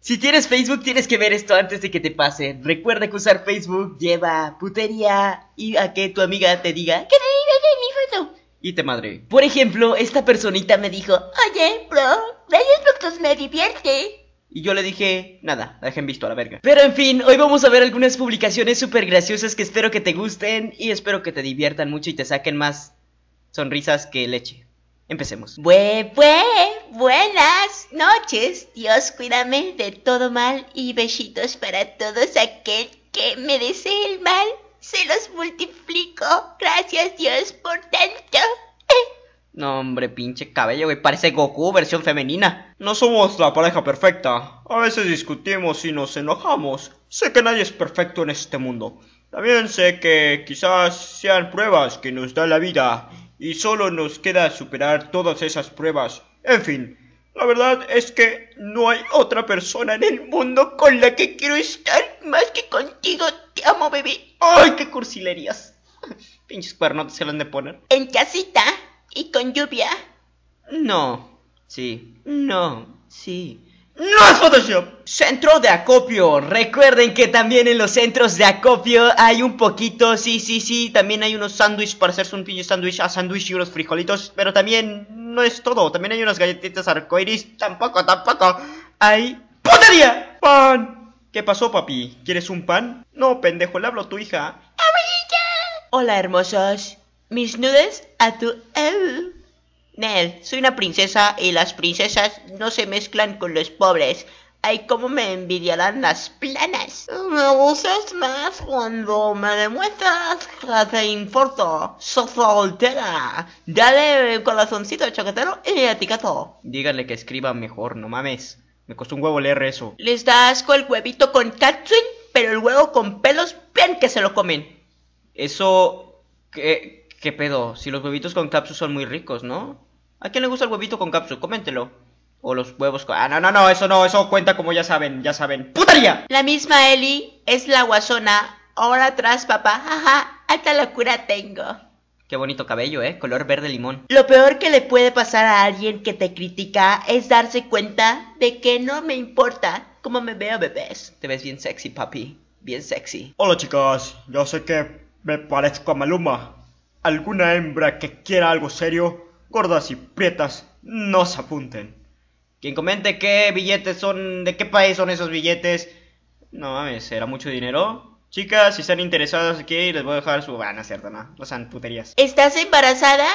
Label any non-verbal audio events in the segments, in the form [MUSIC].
Si tienes Facebook tienes que ver esto antes de que te pase. Recuerda que usar Facebook lleva putería y a que tu amiga te diga que te diga que mi foto. Y te madre. Por ejemplo, esta personita me dijo, oye, bro, rayos fotos me divierte. Y yo le dije, nada, dejen visto a la verga. Pero en fin, hoy vamos a ver algunas publicaciones súper graciosas que espero que te gusten y espero que te diviertan mucho y te saquen más sonrisas que leche. Empecemos. Bue, bue, buenas noches. Dios cuídame de todo mal y besitos para todos aquel que me desee el mal. Se los multiplico. Gracias Dios por tanto. [LAUGHS] No, hombre, pinche cabello, güey. Parece Goku, versión femenina. No somos la pareja perfecta. A veces discutimos y nos enojamos. Sé que nadie es perfecto en este mundo. También sé que quizás sean pruebas que nos da la vida y solo nos queda superar todas esas pruebas. En fin, la verdad es que no hay otra persona en el mundo con la que quiero estar más que contigo. Te amo, bebé. ¡Ay, qué cursilerías! [LAUGHS] Pinches cuernos se han de poner. En casita y con lluvia. No, sí, no, sí. ¡No es Photoshop! Centro de acopio. Recuerden que también en los centros de acopio hay un poquito, sí, sí, sí, también hay unos sándwiches para hacerse un pinche sándwich a sándwich y unos frijolitos, pero también no es todo, también hay unas galletitas arcoiris, tampoco, tampoco. Hay putería. Pan. ¿Qué pasó, papi? ¿Quieres un pan? No, pendejo, le hablo a tu hija. ¡Abuelita! Hola, hermosos. Mis nudes a tu... Nel, soy una princesa y las princesas no se mezclan con los pobres. Ay, cómo me envidiarán las planas. Me abusas más cuando me demuestras que te importo. Soy soltera. Dale corazoncito choquetero y etiqueto. Díganle que escriba mejor, no mames. Me costó un huevo leer eso. Les da asco el huevito con cápsula, pero el huevo con pelos, bien que se lo comen. Eso... ¿Qué, qué pedo? Si los huevitos con cápsula son muy ricos, ¿no? ¿A quién le gusta el huevito con cápsula? Coméntelo. O los huevos con... Ah, no, no, no, eso no, eso cuenta como ya saben, ya saben. ¡Putaría! La misma Eli es la guasona. Ahora atrás, papá. Jaja, alta locura tengo. Qué bonito cabello, ¿eh? Color verde limón. Lo peor que le puede pasar a alguien que te critica es darse cuenta de que no me importa cómo me veo, bebés. Te ves bien sexy, papi. Bien sexy. Hola, chicas. Yo sé que me parezco a Maluma. ¿Alguna hembra que quiera algo serio? Gordas y prietas, no se apunten. Quien comente qué billetes son, de qué país son esos billetes. No mames, ¿será mucho dinero? Chicas, si están interesadas aquí, les voy a dejar su... Ah, no es cierto, no, no sean puterías. ¿Estás embarazada?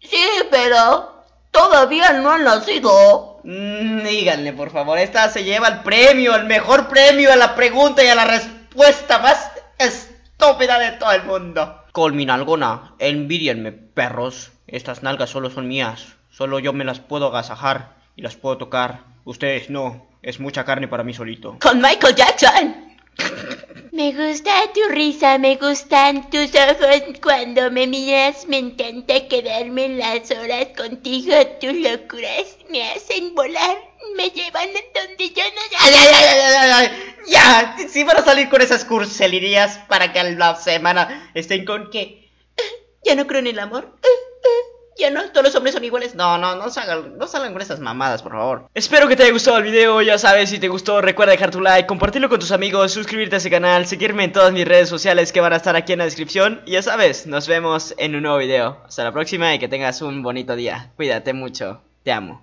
Sí, pero todavía no ha nacido. Mm, díganle, por favor, esta se lleva el premio, el mejor premio a la pregunta y a la respuesta más estúpida de todo el mundo. Colminalgona, envidienme, perros. Estas nalgas solo son mías. Solo yo me las puedo agasajar y las puedo tocar. Ustedes no. Es mucha carne para mí solito. Con Michael Jackson. [LAUGHS] Me gusta tu risa, me gustan tus ojos cuando me miras, me encanta quedarme las horas contigo, tus locuras me hacen volar, me llevan donde yo no... ¡Ya, ya, Si van a salir con esas curselirías para que la semana estén con que... [CLEARS THROAT] Ya no creo en el amor. [CLEARS THROAT] Ya no, todos los hombres son iguales. No, no, no salgan, no salgan con esas mamadas, por favor. Espero que te haya gustado el video. Ya sabes, si te gustó, recuerda dejar tu like, compartirlo con tus amigos, suscribirte a ese canal, seguirme en todas mis redes sociales que van a estar aquí en la descripción. Y ya sabes, nos vemos en un nuevo video. Hasta la próxima y que tengas un bonito día. Cuídate mucho. Te amo.